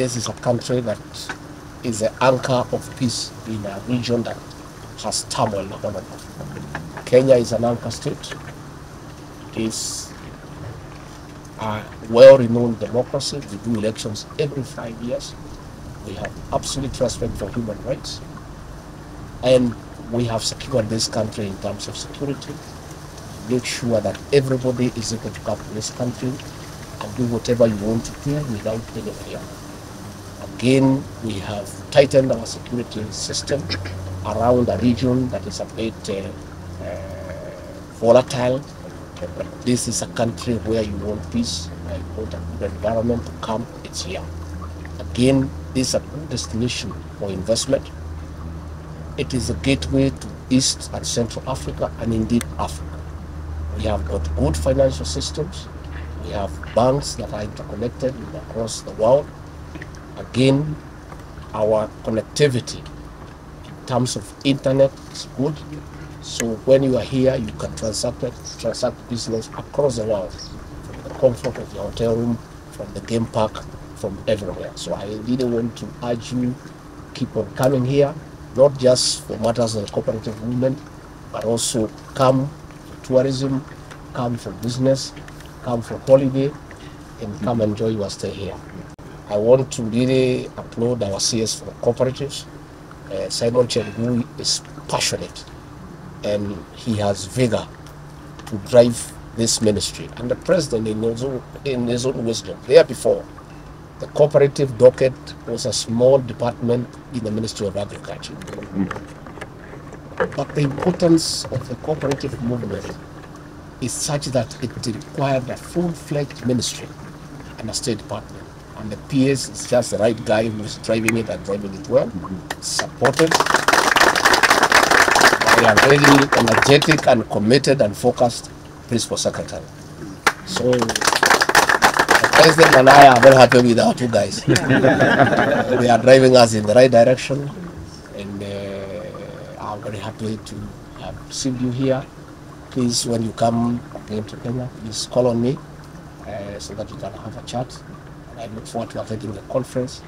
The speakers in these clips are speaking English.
this is a country that is the anchor of peace in a region that has turmoil upon another. Kenya is an anchor state. It is a well-renowned democracy. We do elections every five years. We have absolute respect for human rights. And we have secured this country in terms of security. Make sure that everybody is able to come to this country and do whatever you want to do without any fear. Again, we have tightened our security system around a region that is a bit uh, uh, volatile. But this is a country where you want peace, you want a good environment to come, it's here. Again, this is a good destination for investment. It is a gateway to East and Central Africa and indeed Africa. We have got good financial systems. We have banks that are interconnected across the world. Again, our connectivity in terms of internet is good. So when you are here, you can transact transact business across the world from the comfort of your hotel room, from the game park, from everywhere. So I really want to urge you keep on coming here, not just for matters of cooperative movement, but also come for tourism, come for business, come for holiday, and come enjoy your stay here. I want to really applaud our CS for cooperatives. Uh, Simon Chelugui is passionate and he has vigor to drive this ministry. And the president, in his own, in his own wisdom, there before, the cooperative docket was a small department in the Ministry of Agriculture. But the importance of the cooperative movement is such that it required a full-fledged ministry and a state department. And the PS is just the right guy who's driving it and driving it well, supported by a very energetic and committed and focused principal secretary. So the president and I are very happy with our two guys. they are driving us in the right direction, and uh, I'm very happy to have received you here. Please, when you come again to Kenya, please call on me uh, so that we can have a chat. I look forward to attending the conference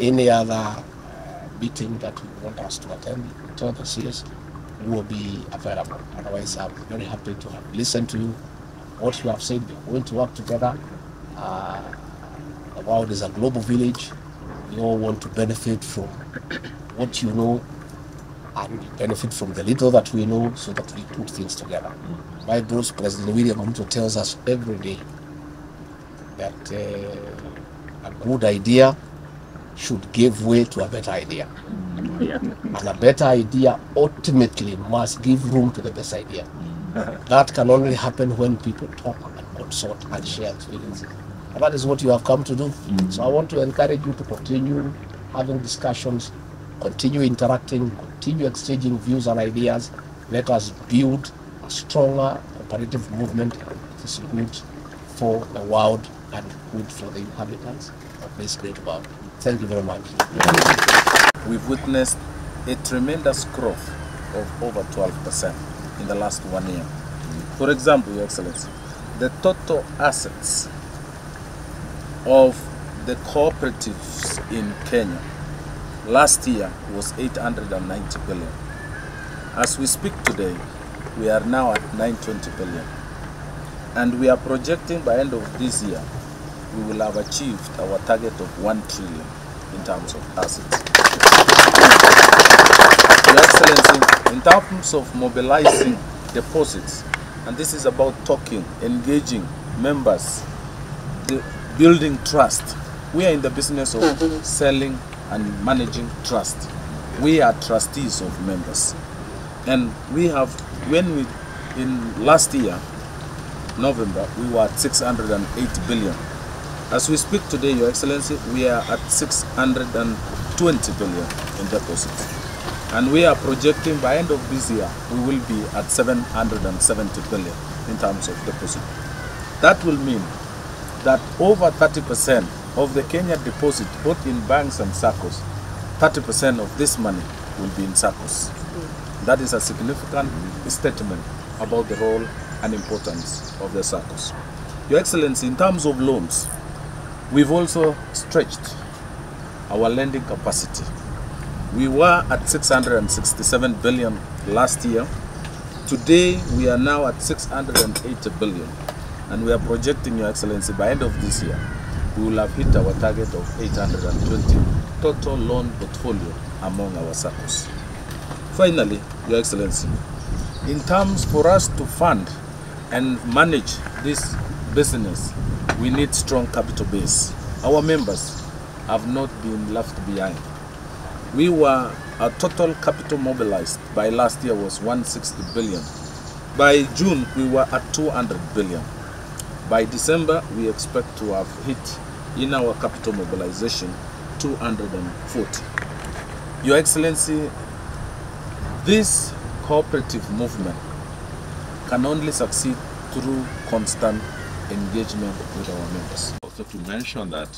any other uh, meeting that you want us to attend. Tell the CS will be available. Otherwise, I'm very happy to have listened to you, what you have said. We're going to work together. Uh, the world is a global village. We all want to benefit from what you know and benefit from the little that we know so that we put things together. My boss, President William Ruto, tells us every day that uh, a good idea should give way to a better idea. And a better idea ultimately must give room to the best idea. That can only happen when people talk and consult and share experiences. And that is what you have come to do. So I want to encourage you to continue having discussions, continue interacting, continue exchanging views and ideas. Let us build a stronger cooperative movement that is good for the world and good for the inhabitants of this great world. Thank you very much. we've witnessed a tremendous growth of over 12% in the last one year. For example, Your Excellency, the total assets of the cooperatives in Kenya last year was 890 billion. As we speak today, we are now at 920 billion. And we are projecting by end of this year, we will have achieved our target of 1 trillion in terms of assets. Your Excellency, in terms of mobilizing deposits, and this is about talking, engaging members, building trust. We are in the business of selling and managing trust. We are trustees of members. And we have, when we, in last year, November, we were at 608 billion. As we speak today, Your Excellency, we are at 620 billion in deposits. And we are projecting by end of this year, we will be at 770 billion in terms of deposit. That will mean that over 30% of the Kenya deposit, both in banks and SACCOs, 30% of this money will be in SACCOs. That is a significant statement about the role and importance of the SACCOs. Your Excellency, in terms of loans, we've also stretched our lending capacity. We were at 667 billion last year. Today we are now at 680 billion and we are projecting, Your Excellency, by end of this year, we will have hit our target of 820 total loan portfolio among our circles. Finally, Your Excellency, in terms for us to fund and manage this business, we need strong capital base. Our members have not been left behind. We were, our total capital mobilized by last year was 160 billion. By June, we were at 200 billion. By December, we expect to have hit in our capital mobilization 240. Your Excellency, this cooperative movement can only succeed through constant engagement with our members. Also to mention that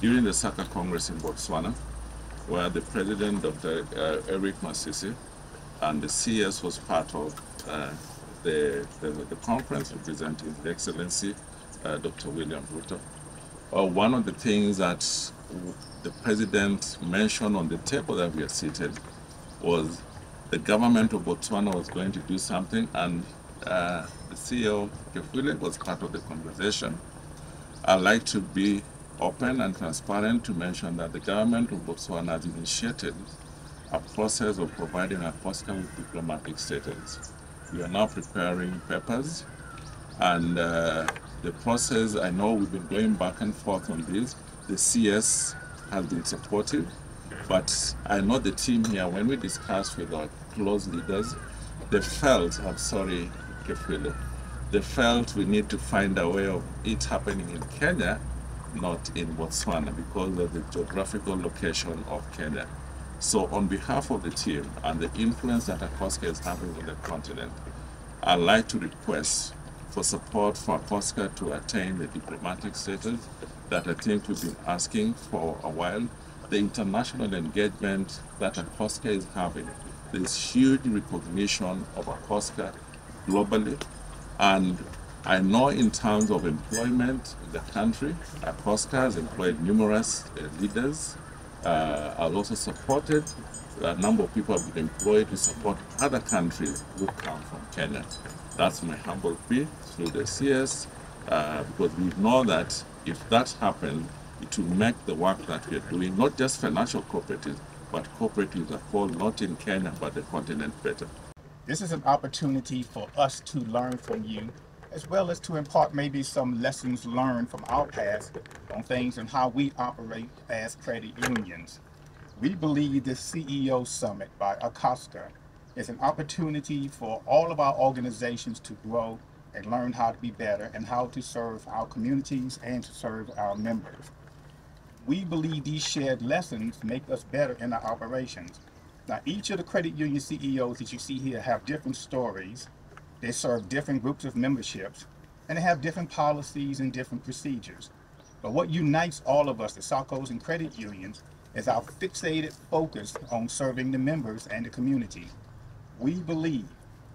during the SACA Congress in Botswana, where the president, Dr. Uh, Eric Masisi, and the CS was part of uh, the, the, the, conference representing His Excellency uh, Dr. William Ruto. Uh, one of the things that the president mentioned on the table that we are seated was the government of Botswana was going to do something, and uh, the CEO, Kefwile, was part of the conversation. I'd like to be open and transparent to mention that the government of Botswana has initiated a process of providing a POSCA with diplomatic status. We are now preparing papers, and uh, the process, I know we've been going back and forth on this. The CS has been supportive, but I know the team here, when we discussed with our close leaders, they felt, I'm sorry, They felt we need to find a way of it happening in Kenya, not in Botswana, because of the geographical location of Kenya. So on behalf of the team and the influence that ACOSCA is having on the continent, I'd like to request for support for ACOSCA to attain the diplomatic status that I think we've been asking for a while. The international engagement that ACOSCA is having, this huge recognition of ACOSCA globally. And I know in terms of employment in the country, ACOSCA has employed numerous uh, leaders. Uh, I've also supported a number of people have been employed to support other countries who come from Kenya. That's my humble plea through the CS, uh, because we know that if that happens, it will make the work that we are doing, not just financial cooperatives, but cooperatives as whole, not in Kenya, but the continent better. This is an opportunity for us to learn from you, as well as to impart maybe some lessons learned from our past on things and how we operate as credit unions. We believe the CEO Summit by ACOSCA is an opportunity for all of our organizations to grow and learn how to be better and how to serve our communities and to serve our members. We believe these shared lessons make us better in our operations. Now, each of the credit union CEOs that you see here have different stories. They serve different groups of memberships, and they have different policies and different procedures. But what unites all of us, the SACCOs and credit unions, is our fixated focus on serving the members and the community. We believe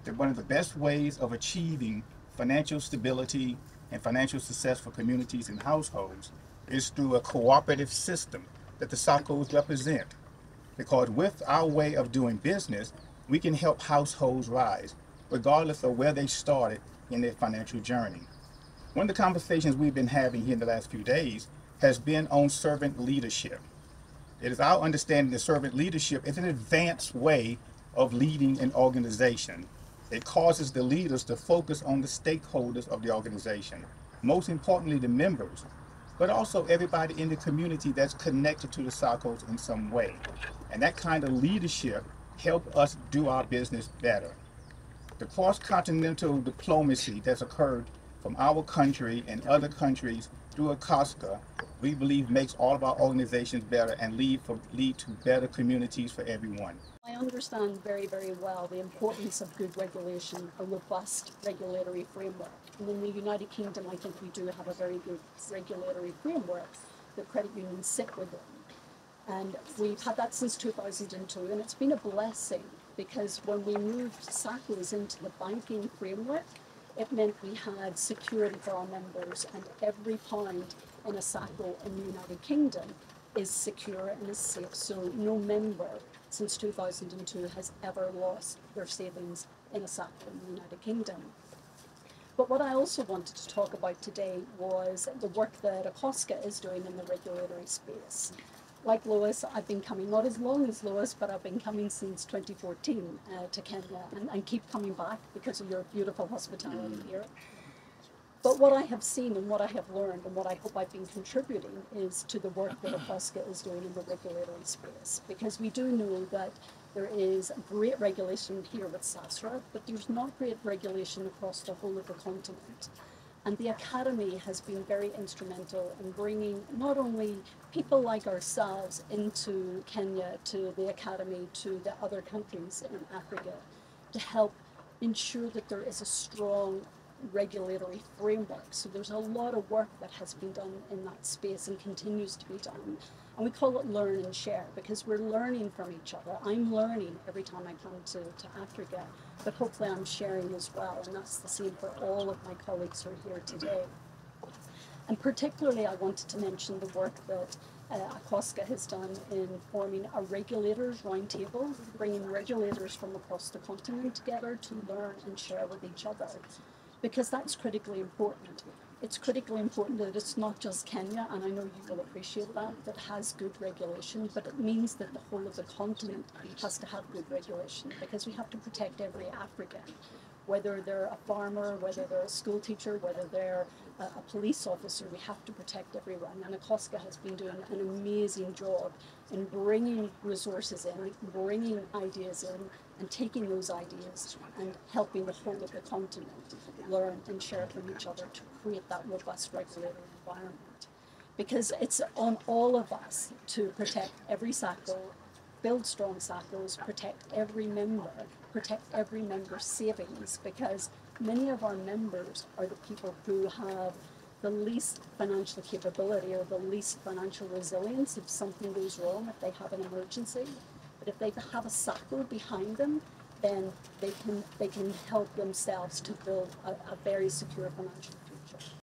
that one of the best ways of achieving financial stability and financial success for communities and households is through a cooperative system that the SACCOs represent. Because with our way of doing business, we can help households rise, regardless of where they started in their financial journey. One of the conversations we've been having here in the last few days has been on servant leadership. It is our understanding that servant leadership is an advanced way of leading an organization. It causes the leaders to focus on the stakeholders of the organization, most importantly, the members, but also everybody in the community that's connected to the SACCOs in some way. And that kind of leadership help us do our business better. The cross-continental diplomacy that's occurred from our country and other countries through ACOSCA, we believe makes all of our organizations better and lead, for, lead to better communities for everyone. I understand very, very well the importance of good regulation, a robust regulatory framework. And in the United Kingdom, I think we do have a very good regulatory framework that credit unions sit within. And we've had that since 2002, and it's been a blessing because when we moved SACCOs into the banking framework, it meant we had security for our members, and every pound in a SACCO in the United Kingdom is secure and is safe. So no member since 2002 has ever lost their savings in a SACCO in the United Kingdom. But what I also wanted to talk about today was the work that ACOSCA is doing in the regulatory space. Like Lois, I've been coming, not as long as Lois, but I've been coming since 2014 uh, to Kenya and, and keep coming back because of your beautiful hospitality here. But what I have seen and what I have learned and what I hope I've been contributing is to the work that ACOSCA is doing in the regulatory space. Because we do know that there is great regulation here with SASRA, but there's not great regulation across the whole of the continent. And the Academy has been very instrumental in bringing not only people like ourselves into Kenya, to the Academy, to the other countries in Africa, to help ensure that there is a strong regulatory framework. So there's a lot of work that has been done in that space and continues to be done. And we call it learn and share because we're learning from each other. I'm learning every time I come to, to Africa, but hopefully I'm sharing as well. And that's the same for all of my colleagues who are here today. And particularly, I wanted to mention the work that uh, has done in forming a regulators roundtable, bringing regulators from across the continent together to learn and share with each other because that's critically important. It's critically important that it's not just Kenya, and I know you will appreciate that, that has good regulation, but it means that the whole of the continent has to have good regulation because we have to protect every African, whether they're a farmer, whether they're a school teacher, whether they're a, a police officer, we have to protect everyone. And ACOSCA has been doing an amazing job in bringing resources in, bringing ideas in, and taking those ideas and helping the whole of the continent learn and share from each other to create that robust regulatory environment. Because it's on all of us to protect every SACCO, build strong SACCOs, protect every member, protect every member's savings, because many of our members are the people who have the least financial capability or the least financial resilience if something goes wrong, if they have an emergency. But if they have a SACCO behind them, then they can they can help themselves to build a, a very secure financial